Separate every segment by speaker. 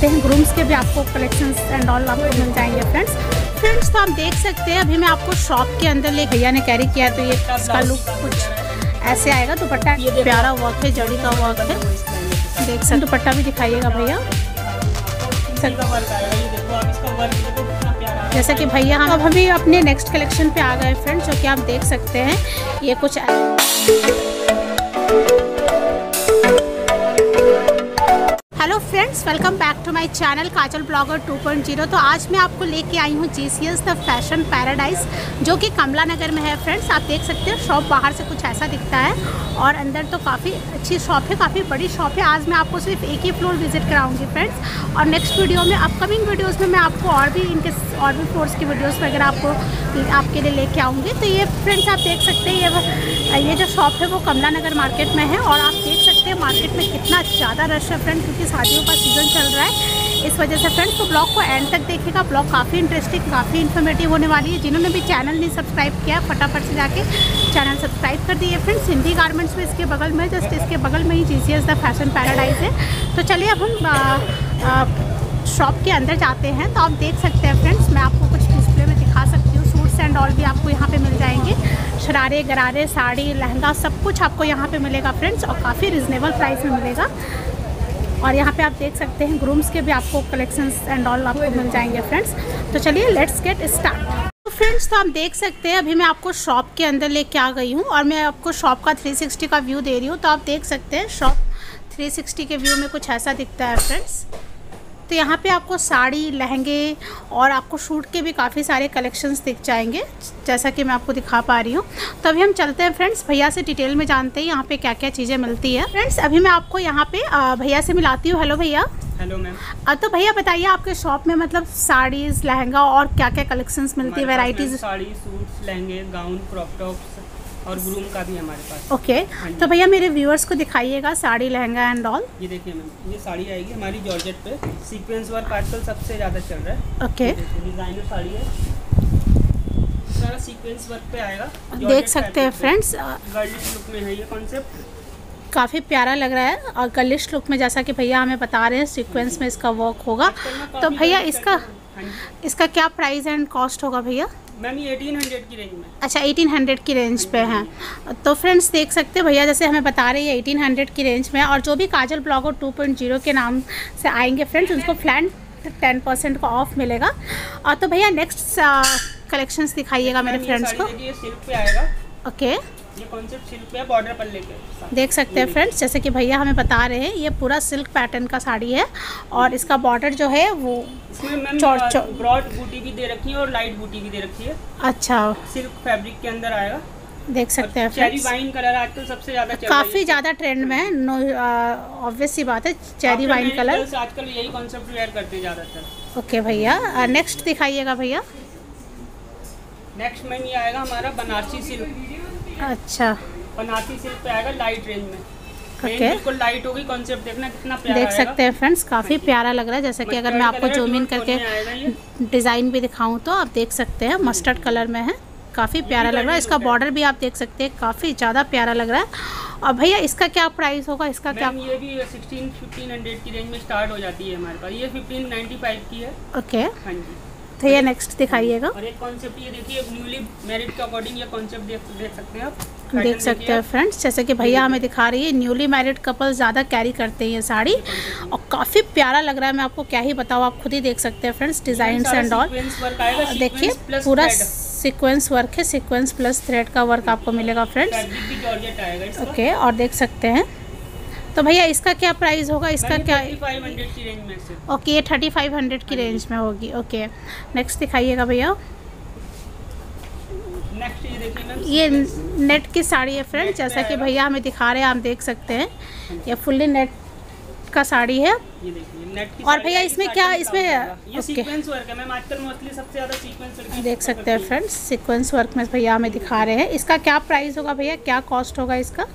Speaker 1: सकते हैं ग्रूम्स के भी आपको कलेक्शंस एंड ऑल आपको मिल जाएँगे फ्रेंड्स फ्रेंड्स तो आप देख सकते हैं अभी मैं आपको शॉप के अंदर ले भैया ने कैरी किया तो ये इसका लुक कुछ ऐसे आएगा. दुपट्टा प्यारा वर्क है जड़ी का वर्क है. देख सकते दुपट्टा भी दिखाइएगा भैया. जैसा कि भैया हम अब अभी अपने नेक्स्ट कलेक्शन पे आ गए फ्रेंड्स जो कि आप देख सकते हैं ये कुछ hello friends, welcome back to my channel Kajal blogger 2.0 तो आज मैं आपको लेके आई हूँ G C S the fashion paradise, जो कि कमला नगर में है फ्रेंड्स। आप देख सकते हैं, शॉप बाहर से कुछ ऐसा दिखता है और अंदर तो काफ़ी अच्छी शॉप है, काफ़ी बड़ी शॉप है। आज मैं आपको सिर्फ़ एक ही फ्लोर विज़िट कराऊँगी फ्रेंड्स। और नेक्स्ट वीडियो में, अपकमिंग वीडियोज़ में मैं आपको और भी इनके और भी फ्लोर्स की वीडियोज़ वगैरह आपको, आपके लिए लेके आऊँगी। तो ये फ्रेंड्स आप देख सकते हैं, ये ये जो शॉप है वो कमला नगर मार्केट में है और आप देख सकते हैं। मार्केट में कितना ज़्यादा रश है फ्रेंड क्योंकि शादियों का सीज़न चल रहा है। इस वजह से फ्रेंड्स तो ब्लॉग को एंड तक देखेगा ब्लॉग काफ़ी इंटरेस्टिंग काफ़ी इन्फॉर्मेटिव होने वाली है। जिन्होंने भी चैनल नहीं सब्सक्राइब किया, फटाफट से जाके चैनल सब्सक्राइब कर दिए। फ्रेंड्स हिंदी गारमेंट्स में इसके बगल में जस्ट इसके बगल में ही G C the fashion paradise है। तो चलिए अब हम शॉप के अंदर जाते हैं। तो आप देख सकते हैं फ्रेंड्स मैं आपको कुछ डिस्प्ले में दिखा सकती हूँ सूट्स एंड ऑल भी आपको यहाँ पे मिल जाएँगे। शरारे, गरारे, साड़ी, लहंगा सब कुछ आपको यहाँ पे मिलेगा फ्रेंड्स और काफ़ी रिजनेबल प्राइस में मिलेगा। और यहाँ पे आप देख सकते हैं ग्रूम्स के भी आपको कलेक्शंस एंड ऑल आपको मिल जाएँगे फ्रेंड्स तो चलिए लेट्स गेट स्टार्ट फ्रेंड्स तो आप देख सकते हैं, अभी मैं आपको शॉप के अंदर लेके आ गई हूँ और मैं आपको शॉप का 360 का व्यू दे रही हूँ। तो आप देख सकते हैं शॉप 360 के व्यू में कुछ ऐसा दिखता है फ्रेंड्स तो यहाँ पे आपको साड़ी लहंगे और आपको शूट के भी काफ़ी सारे कलेक्शंस दिख जाएँगे जैसा कि मैं आपको दिखा पा रही हूँ। तो अभी हम चलते हैं फ्रेंड्स भैया से डिटेल में जानते हैं यहाँ पे क्या क्या चीज़ें मिलती है। फ्रेंड्स अभी मैं आपको यहाँ पे भैया से मिलाती हूँ। हेलो भैया।
Speaker 2: हेलो मैम
Speaker 1: तो भैया बताइए आपके शॉप में मतलब साड़ीज लहंगा और क्या क्या कलेक्शंस मिलती है? वेराइटीज
Speaker 2: साड़ी सूट्स लहंगे गाउन क्रॉप टॉप्स और ग्रूम का भी हमारे पास।
Speaker 1: Okay okay. तो भैया मेरे व्यूअर्स को दिखाइएगा साड़ी लहंगा एंड ऑल
Speaker 2: ये देखिए मैम ये साड़ी आएगी हमारी जॉर्जेट पे। सीक्वेंस वर्क आजकल सबसे ज़्यादा चल रहा है।
Speaker 1: ओके
Speaker 2: डिज़ाइनर साड़ी है। सारा सीक्वेंस वर्क पे आएगा।
Speaker 1: देख सकते हैं फ्रेंड्स
Speaker 2: गर्लिश लुक में है ये कॉन्सेप्ट
Speaker 1: काफ़ी प्यारा लग रहा है। और गर्लिश लुक में जैसा कि भैया हमें बता रहे हैं सीक्वेंस में इसका वर्क होगा। तो भैया इसका इसका क्या प्राइस एंड कॉस्ट होगा भैया?
Speaker 2: मैम ये 1800 की रेंज में
Speaker 1: अच्छा 1800 की रेंज पे हैं। तो फ्रेंड्स देख सकते हैं भैया जैसे हमें बता रहे हैं 1800 की रेंज में और जो भी काजल ब्लॉगर 2.0 के नाम से आएँगे फ्रेंड्स उनको फ्लैट टेन परसेंट का ऑफ़ मिलेगा। और तो भैया नेक्स्ट कलेक्शंस दिखाइएगा मेरे फ्रेंड्स को। ओके
Speaker 2: ये कॉन्सेप्ट सिल्क पे बॉर्डर पर लेके
Speaker 1: देख सकते हैं फ्रेंड्स जैसे कि भैया हमें बता रहे हैं ये पूरा सिल्क पैटर्न का साड़ी है और इसका बॉर्डर जो है वो
Speaker 2: ब्रॉड बूटी भी दे रखी है और लाइट बूटी भी दे रखी है।
Speaker 1: अच्छा।
Speaker 2: सिल्क फैब्रिक के अंदर आएगा।
Speaker 1: देख सकते हैं
Speaker 2: चेरी वाइन कलर आजकल सबसे ज़्यादा
Speaker 1: काफ़ी ज़्यादा ट्रेंड में है नो ऑब्वियस सी बात है चेरी वाइन कलर
Speaker 2: आजकल यही कॉन्सेप्ट वेयर करते हैं ज़्यादातर।
Speaker 1: ओके भैया नेक्स्ट दिखाइएगा भैया।
Speaker 2: नेक्स्ट में ये आएगा हमारा बनारसी सिल्क
Speaker 1: अच्छा।
Speaker 2: बनारसी सिल्क पे आएगा लाइट रेंज में।
Speaker 1: ओके
Speaker 2: बिल्कुल लाइट होगी कॉन्सेप्ट देखना कितना प्यारा
Speaker 1: देख सकते हैं फ्रेंड्स काफ़ी प्यारा लग रहा है जैसे कि अगर मैं आपको जूम इन करके डिज़ाइन भी दिखाऊँ तो आप देख सकते हैं मस्टर्ड कलर में है काफ़ी प्यारा लग रहा है। इसका बॉर्डर भी आप देख सकते हैं काफ़ी ज़्यादा प्यारा लग रहा है। और भैया इसका क्या प्राइस होगा? इसका क्या
Speaker 2: ये भी सिक्सटीन फिफ्टीन हंड्रेड की रेंज में स्टार्ट हो जाती है हमारे पास। ये फिफ्टीन नाइन्टी फाइव की है।
Speaker 1: ओके
Speaker 2: हाँ जी।
Speaker 1: तो ये नेक्स्ट दिखाइएगा।
Speaker 2: और एक कॉन्सेप्ट ये देखिए न्यूली मैरिड के अकॉर्डिंग ये कॉन्सेप्ट देख देख सकते हैं आप।
Speaker 1: देख सकते हैं फ्रेंड्स जैसे कि भैया हमें दिखा रही है न्यूली मैरिड कपल ज़्यादा कैरी करते हैं ये साड़ी। और काफ़ी प्यारा लग रहा है मैं आपको क्या ही बताऊँ आप खुद ही देख सकते हैं फ्रेंड्स डिज़ाइन एंड ऑल देखिए पूरा सीक्वेंस वर्क है सीक्वेंस प्लस थ्रेड का वर्क आपको मिलेगा फ्रेंड्स ओके और देख सकते हैं। तो भैया इसका क्या प्राइस होगा? इसका क्या ओके ये थर्टी फाइव हंड्रेड की रेंज में होगी। ओके नेक्स्ट दिखाइएगा भैया। ये नेट की साड़ी है फ्रेंड जैसा कि भैया हमें दिखा रहे हैं आप देख सकते हैं। ये फुल्ली नेट का साड़ी है। और भैया इसमें क्या इसमें देख सकते हैं फ्रेंड्स सीक्वेंस वर्क में भैया हमें दिखा रहे हैं। इसका क्या प्राइस होगा भैया? क्या कॉस्ट होगा इसका?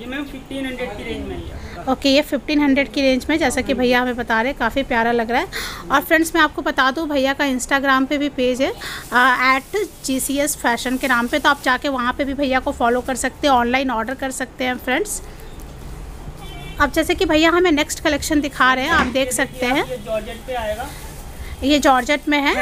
Speaker 2: ये मैम 1500 की रेंज में
Speaker 1: ओके ये 1500 की रेंज में जैसा कि भैया हमें बता रहे हैं काफ़ी प्यारा लग रहा है। और फ्रेंड्स मैं आपको बता दूँ भैया का इंस्टाग्राम पे भी पेज है at G C S fashion के नाम पे तो आप जाके वहाँ पे भी भैया को फॉलो कर सकते हैं ऑनलाइन ऑर्डर कर सकते हैं फ्रेंड्स अब जैसे कि भैया हमें नेक्स्ट कलेक्शन दिखा रहे हैं आप देख सकते हैं।
Speaker 2: जॉर्जेट पे आएगा।
Speaker 1: ये जॉर्जेट में है।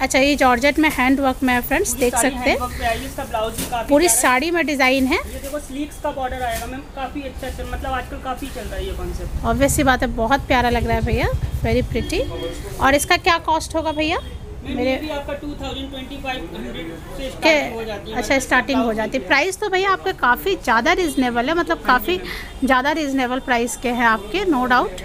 Speaker 1: अच्छा ये जॉर्जेट में हैंड वर्क में है फ्रेंड्स देख सकते हैं। पूरी साड़ी में डिज़ाइन है।
Speaker 2: ये देखो स्लीक्स का बॉर्डर आएगा मैम काफ़ी अच्छा अच्छा मतलब आजकल काफ़ी चल रहा है ये कॉन्सेप्ट
Speaker 1: ऑब्वियस सी बात है बहुत प्यारा लग रहा है भैया वेरी प्रिटी और इसका क्या कॉस्ट होगा भैया? मेरे
Speaker 2: भी आपका 2500 से
Speaker 1: के
Speaker 2: स्टार्टिंग जाती
Speaker 1: अच्छा
Speaker 2: मतलब
Speaker 1: स्टार्टिंग हो जाती है। प्राइस तो भैया आपके काफ़ी ज़्यादा रिजनेबल है मतलब काफ़ी ज़्यादा रिजनेबल प्राइस के हैं आपके नो डाउट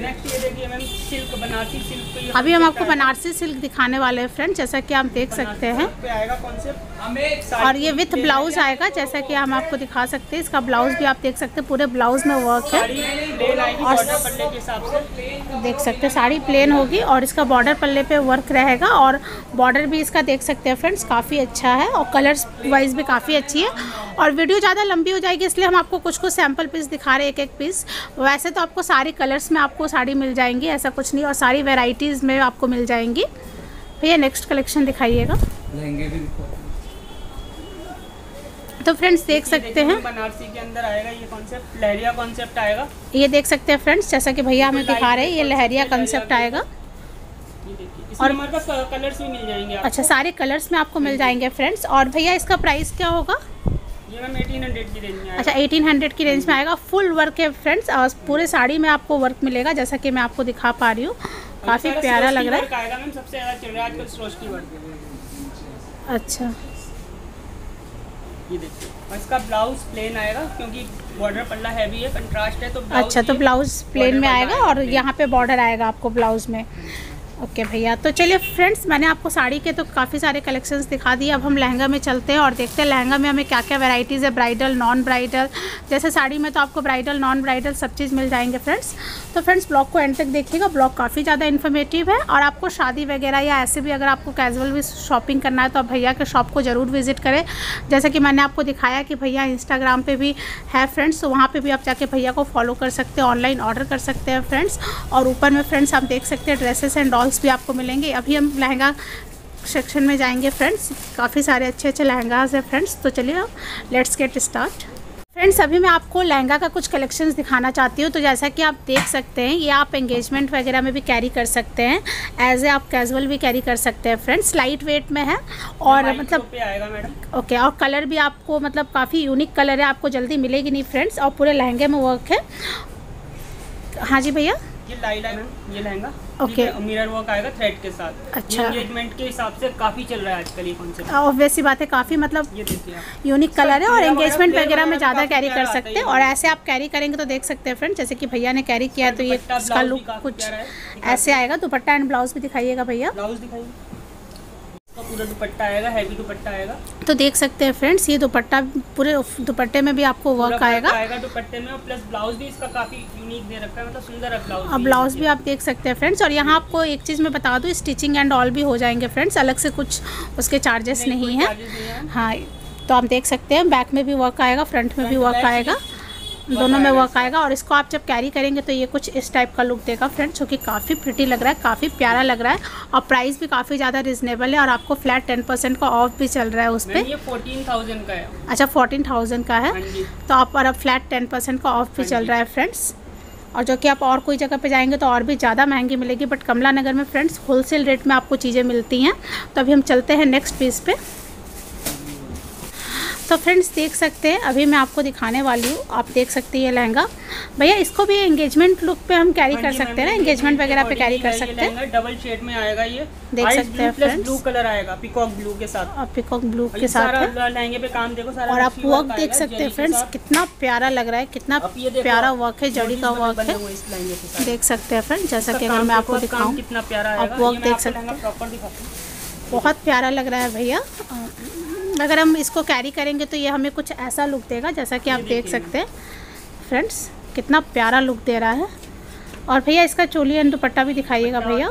Speaker 2: नेक्स्ट ये देखिए मैम सिल्क बनारसी सिल्क
Speaker 1: अभी हम आपको बनारसी सिल्क दिखाने वाले हैं फ्रेंड जैसा कि आप देख सकते हैं।
Speaker 2: पे आएगा कॉन्सेप्ट
Speaker 1: और ये विथ ब्लाउज आएगा जैसा कि हम आपको दिखा सकते हैं। इसका ब्लाउज भी आप देख सकते हैं पूरे ब्लाउज में वर्क है। और
Speaker 2: बॉर्डर पल्ले के हिसाब से।
Speaker 1: देख सकते हैं साड़ी प्लेन होगी और इसका बॉर्डर पल्ले पे वर्क रहेगा और बॉर्डर भी इसका देख सकते हैं फ्रेंड्स काफ़ी अच्छा है और कलर्स वाइज भी काफ़ी अच्छी है। और वीडियो ज़्यादा लंबी हो जाएगी इसलिए हम आपको कुछ कुछ सैंपल पीस दिखा रहे हैं एक एक पीस वैसे तो आपको सारी कलर्स में आपको साड़ी मिल जाएँगी ऐसा कुछ नहीं और सारी वेराइटीज़ में आपको मिल जाएँगी। भैया नेक्स्ट कलेक्शन दिखाइएगा।
Speaker 3: लहंगे भी
Speaker 1: तो फ्रेंड्स देख सकते हैं।
Speaker 2: बनारसी के अंदर आएगा ये कॉन्सेप्ट लहरिया कॉन्सेप्ट आएगा।
Speaker 1: ये देख सकते हैं फ्रेंड्स जैसा कि भैया हमें दिखा रहे हैं ये लहरिया कंसेप्ट आएगा। और-
Speaker 2: हमारे पास कलर्स भी मिल जाएँगे आपको।
Speaker 1: अच्छा सारे कलर्स में आपको मिल जाएँगे फ्रेंड्स और भैया इसका प्राइस क्या होगा?
Speaker 2: ये मैम 1800 की रेंज में
Speaker 1: अच्छा
Speaker 2: आएगा।
Speaker 1: 1800 की रेंज में आएगा। फुल वर्क है फ्रेंड्स और पूरे साड़ी में आपको वर्क मिलेगा जैसा कि मैं आपको दिखा पा रही हूँ। काफ़ी प्यारा लग रहा है।
Speaker 2: वर्क आएगा मैम सबसे ज़्यादा चल रहा है आजकल सरोस्की वर्क
Speaker 1: अच्छा
Speaker 2: ये देखिए। और इसका ब्लाउज प्लेन आएगा क्योंकि बॉर्डर पल्ला हैवी है कंट्रास्ट है तो
Speaker 1: अच्छा तो ब्लाउज प्लेन में आएगा
Speaker 2: आएगा
Speaker 1: और यहाँ पे बॉर्डर आएगा आपको ब्लाउज में। ओके भैया। तो चलिए फ्रेंड्स मैंने आपको साड़ी के तो काफ़ी सारे कलेक्शंस दिखा दिए। अब हम लहंगा में चलते हैं और देखते हैं लहंगा में हमें क्या क्या वैरायटीज़ है। ब्राइडल नॉन ब्राइडल जैसे साड़ी में तो आपको ब्राइडल नॉन ब्राइडल सब चीज़ मिल जाएँगे फ्रेंड्स तो फ्रेंड्स ब्लॉग को एंड तक देखिएगा। ब्लॉग काफ़ी ज़्यादा इन्फॉर्मेटिव है और आपको शादी वगैरह या ऐसे भी अगर आपको कैजुअल भी शॉपिंग करना है तो आप भैया के शॉप को ज़रूर विज़िट करें। जैसे कि मैंने आपको दिखाया कि भैया इंस्टाग्राम पर भी है फ्रेंड्स तो वहाँ पे भी आप जाके भैया को फॉलो कर सकते हैं ऑनलाइन ऑर्डर कर सकते हैं फ्रेंड्स और ऊपर में फ्रेंड्स आप देख सकते हैं ड्रेसेस एंड डॉल्स भी आपको मिलेंगे। अभी हम लहंगा सेक्शन में जाएँगे फ्रेंड्स काफ़ी सारे अच्छे अच्छे लहंगाज हैं फ्रेंड्स तो चलिए लेट्स गेट स्टार्ट फ्रेंड्स अभी मैं आपको लहंगा का कुछ कलेक्शंस दिखाना चाहती हूँ। तो जैसा कि आप देख सकते हैं ये आप एंगेजमेंट वगैरह में भी कैरी कर सकते हैं। एज ए आप कैजुअल भी कैरी कर सकते हैं फ्रेंड्स लाइट वेट में है और मतलब
Speaker 2: मैडम
Speaker 1: ओके और कलर भी आपको मतलब काफ़ी यूनिक कलर है। आपको जल्दी मिलेगी नहीं फ्रेंड्स और पूरे लहंगे में वर्क है। हाँ जी भैया?
Speaker 2: ये लाइट ये लहंगा.
Speaker 1: Okay.
Speaker 2: मिरर वर्क आएगा थ्रेड के साथ।
Speaker 1: अच्छा।
Speaker 2: एंगेजमेंट के हिसाब से काफ़ी चल रहा है आजकल ये कॉन्सेप्ट
Speaker 1: ऑब्वियस सी बात है काफ़ी मतलब
Speaker 2: ये
Speaker 1: यूनिक कलर है और एंगेजमेंट
Speaker 2: वगैरह
Speaker 1: में ज़्यादा कैरी कर सकते हैं और ऐसे आप कैरी करेंगे तो देख सकते हैं फ्रेंड जैसे कि भैया ने कैरी किया है तो ये इसका लुक कुछ ऐसे आएगा दुपट्टा एंड ब्लाउज भी दिखाइएगा भैया।
Speaker 2: ब्लाउज दिखाइए। इसका पूरा दुपट्टा आएगा हैवी दुपट्टा आएगा।
Speaker 1: तो देख सकते हैं फ्रेंड्स ये दुपट्टा पूरे दुपट्टे में भी आपको वर्क आएगा।
Speaker 2: आएगा दुपट्टे में और प्लस ब्लाउज भी इसका काफ़ी यूनिक दे रखा है मतलब सुंदर है ब्लाउज
Speaker 1: और ब्लाउज भी आप देख सकते हैं फ्रेंड्स और यहाँ आपको एक चीज़ मैं बता दूँ स्टिचिंग एंड ऑल भी हो जाएँगे फ्रेंड्स अलग से कुछ उसके चार्जेस नहीं, है। हाँ। तो आप देख सकते हैं बैक में भी वर्क आएगा फ्रंट में भी वर्क आएगा। दोनों में वर्क आएगा और इसको आप जब कैरी करेंगे तो ये कुछ इस टाइप का लुक देगा फ्रेंड्स जो कि काफ़ी प्रिटी लग रहा है काफ़ी प्यारा लग रहा है और प्राइस भी काफ़ी ज़्यादा रिजनेबल है और आपको फ्लैट टेन परसेंट का ऑफ़ भी चल रहा है उस पर
Speaker 2: ये फोर्टीन थाउज़ेंड का है।
Speaker 1: अच्छा फोर्टीन थाउज़ेंड का है।
Speaker 2: हाँ
Speaker 1: तो आप और अब फ्लैट टेन परसेंट का ऑफ़ भी
Speaker 2: हाँ
Speaker 1: चल रहा है फ्रेंड्स और जो कि आप और कोई जगह पे जाएँगे तो और भी ज़्यादा महँगी मिलेगी बट कमला नगर में फ्रेंड्स होलसेल रेट में आपको चीज़ें मिलती हैं। तो अभी हम चलते हैं नेक्स्ट पीस पे। तो फ्रेंड्स देख सकते हैं। अभी मैं आपको दिखाने वाली हूँ। आप देख सकते हैं ये लहंगा। भैया इसको भी एंगेजमेंट लुक पे हम कैरी
Speaker 2: हाँ
Speaker 1: कर सकते हैं ना? एंगेजमेंट वगैरह पे कैरी कर सकते हैं।
Speaker 2: डबल शेड में आएगा ये।
Speaker 1: देख सकते हैं friends।
Speaker 2: ब्लू कलर आएगा पिकॉक ब्लू के साथ।
Speaker 1: और पिकॉक ब्लू के साथ
Speaker 2: लहंगे पे काम देखो सारा
Speaker 1: और आप वर्क देख सकते हैं फ्रेंड्स कितना प्यारा लग रहा है कितना प्यारा वर्क है जड़ी का वर्क है। देख सकते हैं फ्रेंड जैसा कि अगर मैं आपको दिखाऊँ
Speaker 2: कितना प्यारा
Speaker 1: आप
Speaker 2: मैं
Speaker 1: देख सकते हैं। बहुत प्यारा लग रहा है भैया। अगर हम इसको कैरी करेंगे तो ये हमें कुछ ऐसा लुक देगा जैसा कि आप देख सकते हैं। फ्रेंड्स कितना प्यारा लुक दे रहा है। और भैया इसका चोली एंड दुपट्टा भी दिखाइएगा भैया।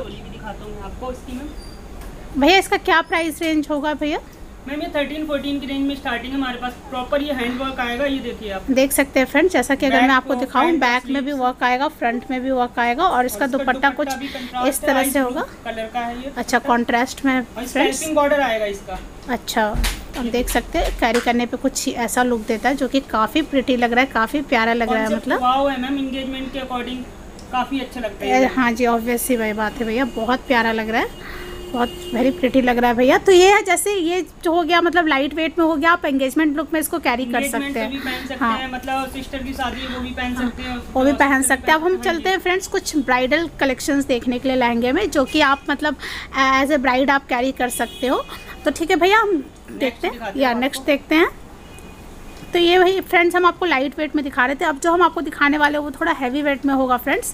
Speaker 1: भैया इसका क्या प्राइस रेंज होगा भैया?
Speaker 2: मैम ये थर्टीन फोर्टीन की रेंज में स्टार्टिंग है हमारे पास प्रॉपर ये हैंड वर्क आएगा ये देखिए आप।
Speaker 1: देख सकते हैं फ्रेंड्स जैसा कि अगर मैं आपको दिखाऊँ बैक में भी वर्क आएगा फ्रंट में भी वर्क आएगा और इसका दुपट्टा कुछ इस तरह से होगा।
Speaker 2: कलर का है ये।
Speaker 1: अच्छा कॉन्ट्रास्ट में
Speaker 2: बॉर्डर आएगा इसका।
Speaker 1: अच्छा। आप देख सकते हैं कैरी करने पे कुछ ऐसा लुक देता है जो कि काफ़ी प्रिटी लग रहा है काफ़ी प्यारा लग रहा है मतलब।
Speaker 2: है मैम एंगेजमेंट के अकॉर्डिंग काफ़ी अच्छा लगता है
Speaker 1: हाँ जी ऑब्वियस सी वही बात है भैया बहुत प्यारा लग रहा है बहुत वेरी प्रिटी लग रहा है भैया। तो ये है जैसे ये जो हो गया मतलब लाइट वेट में हो गया आप एंगेजमेंट लुक में इसको कैरी कर सकते हैं। हाँ।
Speaker 2: हैं मतलब सिस्टर की शादी वो भी पहन सकते हैं
Speaker 1: वो भी पहन सकते हैं। अब हम
Speaker 2: हाँ
Speaker 1: चलते हैं फ्रेंड्स कुछ ब्राइडल कलेक्शंस देखने के लिए लहंगे में जो कि आप मतलब एज ए ब्राइड आप कैरी कर सकते हो। तो ठीक है भैया हम देखते हैं। या नेक्स्ट देखते हैं। तो ये वही फ्रेंड्स हम आपको लाइट वेट में दिखा रहे थे। अब जो हम आपको दिखाने वाले हैं वो थोड़ा हैवी वेट में होगा फ्रेंड्स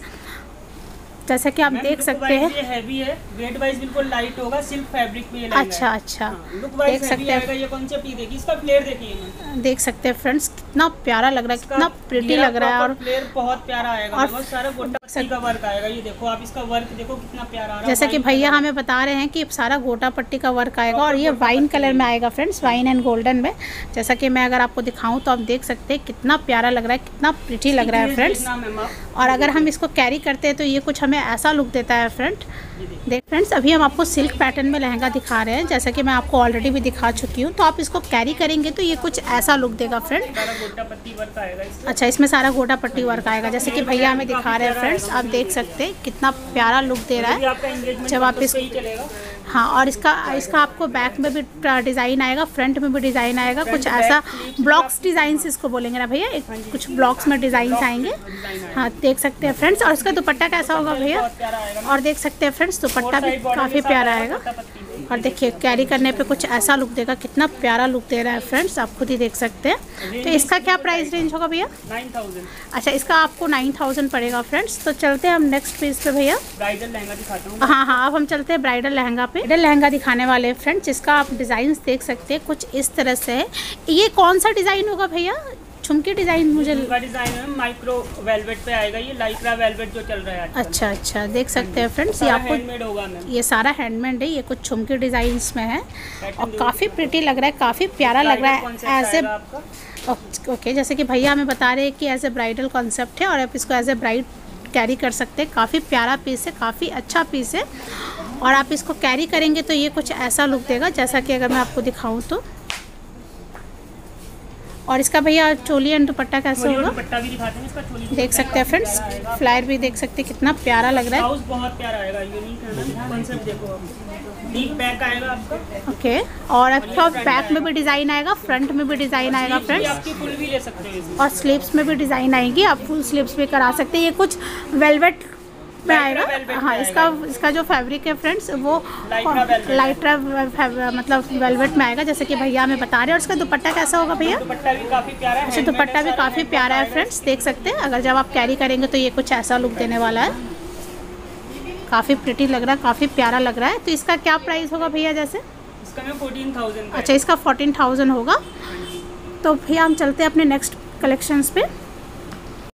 Speaker 1: जैसा कि आप देख सकते हैं।
Speaker 2: ये हैवी है। वेट वाइज बिल्कुल लाइट होगा सिल्क फैब्रिक में ये
Speaker 1: अच्छा अच्छा।
Speaker 2: हाँ,
Speaker 1: देख सकते हैं।
Speaker 2: ये कौन देखिए इसका फ्लेयर देखिए
Speaker 1: देख सकते हैं फ्रेंड्स कितना प्यारा लग रहा है कितना प्रिटी लग रहा है और
Speaker 2: फ्लेयर बहुत प्यारा आएगा।
Speaker 1: और
Speaker 2: बहुत सारा गोटा का वर्क आएगा। ये देखो आप इसका वर्क देखो कितना प्यारा आ रहा है।
Speaker 1: जैसा कि भैया हमें बता रहे हैं कि सारा गोटा पट्टी का वर्क आएगा और ये वाइन कलर में आएगा फ्रेंड्स वाइन एंड गोल्डन में। जैसा कि मैं अगर आपको दिखाऊँ तो आप देख सकते हैं कितना प्यारा लग रहा है कितना प्रिटी लग रहा है फ्रेंड्स और अगर हम इसको कैरी करते हैं तो ये कुछ हमें ऐसा लुक देता है
Speaker 2: देखिए
Speaker 1: देख फ्रेंड्स अभी हम आपको सिल्क पैटर्न में लहंगा दिखा रहे हैं। जैसा कि मैं आपको ऑलरेडी भी दिखा चुकी हूँ तो आप इसको कैरी करेंगे तो ये कुछ ऐसा लुक देगा
Speaker 2: इसका
Speaker 1: अच्छा इसमें सारा गोटा पट्टी वर्क आएगा। जैसे कि भैया हमें दिखा रहे हैं फ्रेंड्स आप देख सकते हैं कितना प्यारा लुक दे रहा है। जब आप इस-
Speaker 2: ही
Speaker 1: हाँ और इसका इसका आपको बैक में भी डिज़ाइन आएगा फ्रंट में भी डिज़ाइन आएगा कुछ ऐसा ब्लॉक्स डिज़ाइन इसको बोलेंगे ना भैया एक कुछ ब्लॉक्स में डिज़ाइन आएँगे। हाँ देख सकते हैं फ्रेंड्स और इसका दुपट्टा कैसा होगा भैया? और देख सकते हैं फ्रेंड्स दुपट्टा भी काफ़ी प्यारा
Speaker 2: आएगा
Speaker 1: और देखिए कैरी करने पे कुछ ऐसा लुक देगा कितना प्यारा लुक दे रहा है फ्रेंड्स आप खुद ही देख सकते हैं। तो इसका क्या प्राइस रेंज होगा भैया?
Speaker 2: 9000
Speaker 1: अच्छा इसका आपको नाइन थाउज़ेंड पड़ेगा फ्रेंड्स तो चलते हैं हम नेक्स्ट पीस पे भैया।
Speaker 2: ब्राइडल लहंगा दिखाता हूँ।
Speaker 1: हाँ हाँ अब हम चलते हैं ब्राइडल लहंगा पे। ब्राइडल लहंगा दिखाने वाले हैं फ्रेंड्स जिसका आप डिज़ाइन देख सकते हैं कुछ इस तरह से है। ये कौन सा डिज़ाइन होगा भैया? झुमकी डिज़ाइन मुझे
Speaker 2: डिज़ाइन है माइक्रो वेलवेट पे आएगा ये लाइक्रा वेलवेट जो चल रहा है
Speaker 1: अच्छा अच्छा देख सकते हैं फ्रेंड्स ये आपको
Speaker 2: होगा
Speaker 1: ये सारा हैंडमेड है ये कुछ झुमकी डिज़ाइन में है। और काफ़ी प्रिटी लग रहा है काफ़ी प्यारा लग रहा है एज ए
Speaker 2: आएगा
Speaker 1: ओके जैसे कि भैया हमें बता रहे हैं कि एज ए ब्राइडल कॉन्सेप्ट है और आप इसको एज ए ब्राइड कैरी कर सकते हैं। काफ़ी प्यारा पीस है काफ़ी अच्छा पीस है। और आप इसको कैरी करेंगे तो ये कुछ ऐसा लुक देगा जैसा कि अगर मैं आपको दिखाऊँ तो। और इसका भैया चोली एंड दुपट्टा कैसे होगा?
Speaker 2: दुपट्टा भी दिखाते इसका चोली
Speaker 1: देख सकते हैं फ्रेंड्स फ्लायर भी देख सकते हैं कितना प्यारा लग रहा है।
Speaker 2: बहुत प्यारा आएगा यूनिक है ना? कॉन्सेप्ट देखो आप। डीप बैक आएगा आपका।
Speaker 1: ओके और आपका बैक में भी डिज़ाइन आएगा फ्रंट में भी डिज़ाइन आएगा फ्रेंड्स
Speaker 2: आपकी फुल भी ले सकते हो। इसमें
Speaker 1: और स्लीव्स में भी डिज़ाइन आएगी आप फुल स्लीव्स भी करा सकते हैं। ये कुछ वेलवेट में आएगा हाँ इसका इसका जो फैब्रिक है फ्रेंड्स वो लाइट्रा मतलब वेलवेट में आएगा जैसे कि भैया हमें बता रहे हैं। और इसका दुपट्टा कैसा होगा भैया?
Speaker 2: दुपट्टा भी काफ़ी प्यारा है
Speaker 1: अच्छा दुपट्टा भी काफ़ी प्यारा है फ्रेंड्स देख सकते हैं। अगर जब आप कैरी करेंगे तो ये कुछ ऐसा लुक देने वाला है। काफ़ी प्रिटी लग रहा है काफ़ी प्यारा लग रहा है। तो इसका क्या प्राइस होगा भैया जैसे?
Speaker 2: इसका मैं फोर्टीन थाउज़ेंड
Speaker 1: अच्छा इसका फोर्टीन थाउज़ेंड होगा। तो भैया हम चलते हैं अपने नेक्स्ट कलेक्शंस पे।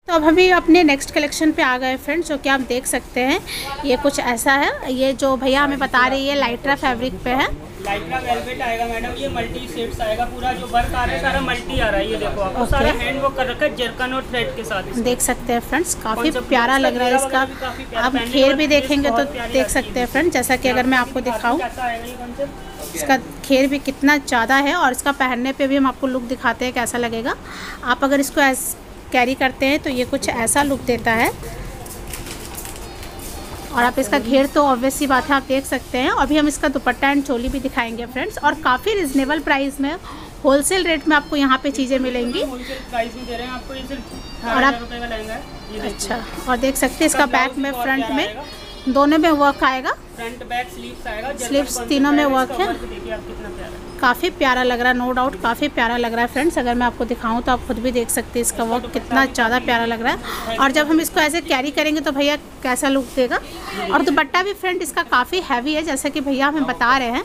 Speaker 1: तो अब अभी अपने नेक्स्ट कलेक्शन पे आ गए फ्रेंड्स जो कि आप देख सकते हैं। ये कुछ ऐसा है। ये जो भैया हमें बता रही है लाइट्रा फैब्रिक पे है।
Speaker 2: लाइट्रा वेलवेट आएगा मैडम ये मल्टी शेड्स आएगा पूरा जो वर्क आ रहा है सारा मल्टी आ रहा है ये देखो आपको
Speaker 1: Okay.
Speaker 2: सारा हैंड वर्क कर रखा है जर्कन और थ्रेड के साथ।
Speaker 1: देख सकते हैं फ्रेंड्स काफ़ी प्यारा लग रहा है इसका। आप घेर भी देखेंगे तो देख सकते
Speaker 2: हैं
Speaker 1: फ्रेंड्स जैसा कि अगर मैं आपको दिखाऊँ। इसका खेर भी कितना ज़्यादा है और इसका पहनने पे भी हम आपको लुक दिखाते हैं कैसा लगेगा। आप अगर इसको कैरी करते हैं तो ये कुछ ऐसा लुक देता है। और आप इसका घेर तो ऑब्वियस सी बात है आप देख सकते हैं। अभी हम इसका दुपट्टा एंड चोली भी दिखाएँगे फ्रेंड्स और काफ़ी रिजनेबल प्राइस में होलसेल रेट में आपको यहाँ पे चीज़ें मिलेंगी।
Speaker 2: हैं
Speaker 1: और आप-। अच्छा और देख सकते हैं इसका बैक में फ्रंट में। दोनों में वर्क आएगा।
Speaker 2: फ्रंट बैक स्लीव्स आएगा concept
Speaker 1: तीनों में
Speaker 2: वर्क
Speaker 1: है। काफ़ी प्यारा लग रहा है नो डाउट काफ़ी प्यारा लग रहा है फ्रेंड्स अगर मैं आपको दिखाऊँ तो आप खुद भी देख सकते हैं इसका वर्क कितना ज़्यादा प्यारा लग रहा है। और जब हम इसको ऐसे कैरी करेंगे तो भैया कैसा लुक देगा? और दुपट्टा भी फ्रेंड इसका काफ़ी हैवी है, जैसा कि भैया हमें बता रहे हैं।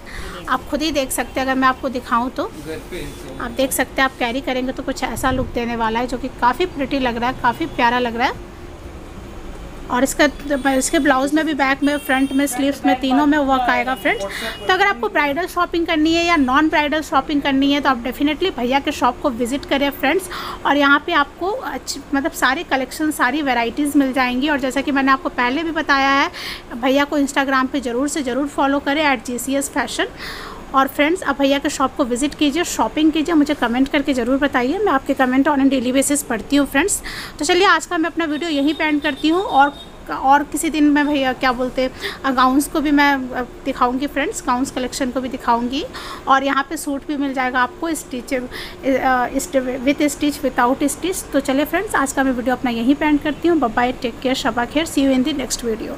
Speaker 1: आप खुद ही देख सकते हैं, अगर मैं आपको दिखाऊँ तो। आप देख सकते हैं, आप कैरी करेंगे तो कुछ ऐसा लुक देने वाला है, जो कि काफ़ी प्रिटी लग रहा है, काफ़ी प्यारा लग रहा है। और इसका, इसके ब्लाउज में भी बैक में, फ्रंट में, स्लीव्स में तीनों में वर्क आएगा फ्रेंड्स तो अगर आपको ब्राइडल शॉपिंग करनी है या नॉन ब्राइडल शॉपिंग करनी है तो आप डेफिनेटली भैया के शॉप को विज़िट करें फ्रेंड्स और यहाँ पे आपको अच्छी मतलब सारे कलेक्शन सारी वेराइटीज़ मिल जाएँगी। और जैसा कि मैंने आपको पहले भी बताया है, भैया को इंस्टाग्राम पर ज़रूर से ज़रूर फॉलो करें एट जी फ़ैशन और फ्रेंड्स आप भैया के शॉप को विज़िट कीजिए शॉपिंग कीजिए, मुझे कमेंट करके ज़रूर बताइए। मैं आपके comment on an daily basis पढ़ती हूँ फ्रेंड्स तो चलिए, आज का मैं अपना वीडियो यहीं पे एंड करती हूँ और और किसी दिन मैं भैया, क्या बोलते हैं गाउन्स को भी मैं दिखाऊँगी फ्रेंड्स गाउन्स कलेक्शन को भी दिखाऊँगी। और यहाँ पे सूट भी मिल जाएगा आपको stitch with stitch without stitch तो चलिए फ्रेंड्स आज का मैं वीडियो अपना यहीं पे एंड करती हूँ। बाय टेक केयर शबा Kher see you in the next video